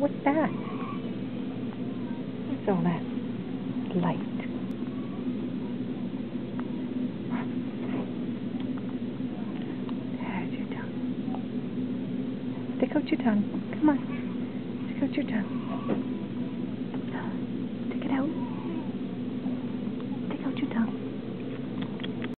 What's that? What's all that light? There's your tongue. Stick out your tongue. Come on. Stick out your tongue.